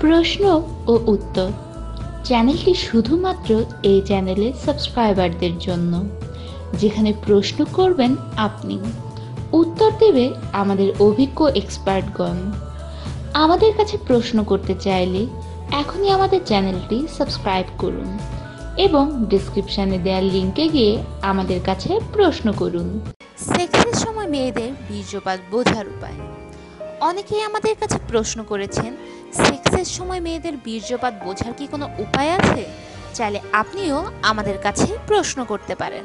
প্রশ্ন ও উত্তর। চ্যানেলটি শুধুমাত্র এই চ্যানেলের সাবস্ক্রাইবারদের জন্য। যেখানে প্রশ্ন করবেন আপনি। উত্তর দেবে আমাদের অভিজ্ঞ এক্সপার্টগণ। আমাদের কাছে প্রশ্ন করতে চাইলে এখনই আমাদের চ্যানেলটি সাবস্ক্রাইব করুন এবং ডিসক্রিপশানে দেওয়ার লিঙ্কে গিয়ে আমাদের কাছে প্রশ্ন করুন। সেক্সের সময় মেয়েদের বীর্যপাত বোঝার উপায়। অনেকেই আমাদের কাছে প্রশ্ন করেছেন সেক্সের সময় মেয়েদের বীর্যপাত বোঝার কি কোনো উপায় আছে? চাইলে আপনিও আমাদের কাছে প্রশ্ন করতে পারেন।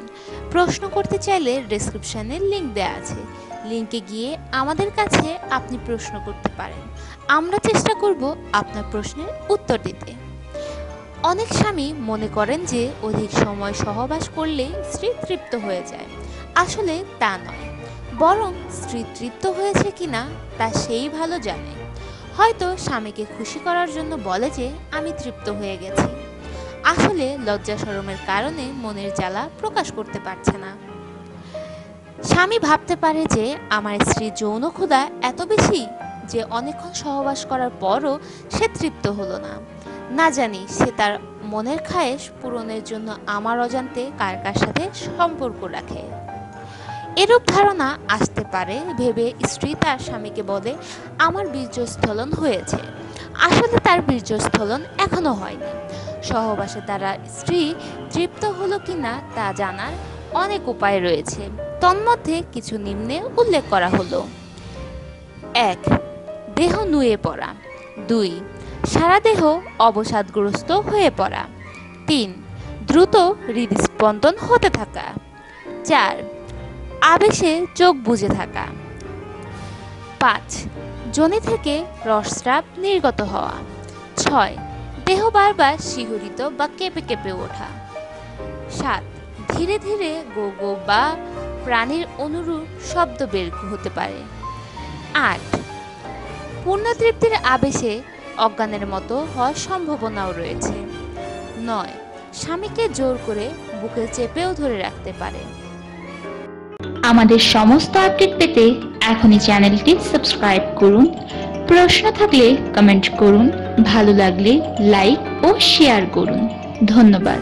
প্রশ্ন করতে চাইলে ডিসক্রিপশানে লিঙ্ক দেওয়া আছে। লিঙ্কে গিয়ে আমাদের কাছে আপনি প্রশ্ন করতে পারেন। আমরা চেষ্টা করব আপনার প্রশ্নের উত্তর দিতে। অনেক স্বামী মনে করেন যে অধিক সময় সহবাস করলে স্ত্রী তৃপ্ত হয়ে যায়। আসলে তা নয়। বরং স্ত্রী তৃপ্ত হয়েছে কিনা তা সেই ভালো জানে। হয়তো স্বামীকে খুশি করার জন্য বলে যে আমি তৃপ্ত হয়ে গেছি। আসলে লজ্জা শরমের কারণে মনের জ্বালা প্রকাশ করতে পারছে না। স্বামী ভাবতে পারে যে আমার স্ত্রী যৌন ক্ষুধা এত বেশি যে অনেকক্ষণ সহবাস করার পরও সে তৃপ্ত হলো না। না জানি সে তার মনের খায়েশ পূরণের জন্য আমার অজান্তে কার কার সাথে সম্পর্ক রাখে। এরূপ ধারণা আসতে পারে, ভেবে স্ত্রী তার স্বামীকে বলে, আমার বীর্যস্থলন হয়েছে। আসলে তার বীর্যস্থলন এখনও হয়নি। সহবাসে তারা স্ত্রী তৃপ্ত হলো কিনা তা জানার অনেক উপায় রয়েছে। তন্মধ্যে কিছু নিম্নে উল্লেখ করা হলো। এক, দেহ নুয়ে পড়া। দুই, সারা দেহ অবসাদগ্রস্ত হয়ে পড়া। তিন, দ্রুত হৃদস্পন্দন হতে থাকা। চার আবেশে চোখ বুজে থাকা। পাঁচ, জনি থেকে রসস্রাব নির্গত হওয়া। ছয়, দেহ বারবার শিহরিত বা কেঁপে কেঁপে ওঠা। সাত, ধীরে ধীরে গো গো বা প্রাণীর অনুরূপ শব্দ বের হতে পারে। আট, পূর্ণতৃপ্তির আবেশে অজ্ঞানের মতো হওয়ার সম্ভাবনাও রয়েছে। নয়, স্বামীকে জোর করে বুকে চেপেও ধরে রাখতে পারে। আমাদের সমস্ত আপডেট পেতে এখনই চ্যানেলটি সাবস্ক্রাইব করুন। প্রশ্ন থাকলে কমেন্ট করুন, ভালো লাগলে লাইক ও শেয়ার করুন। ধন্যবাদ।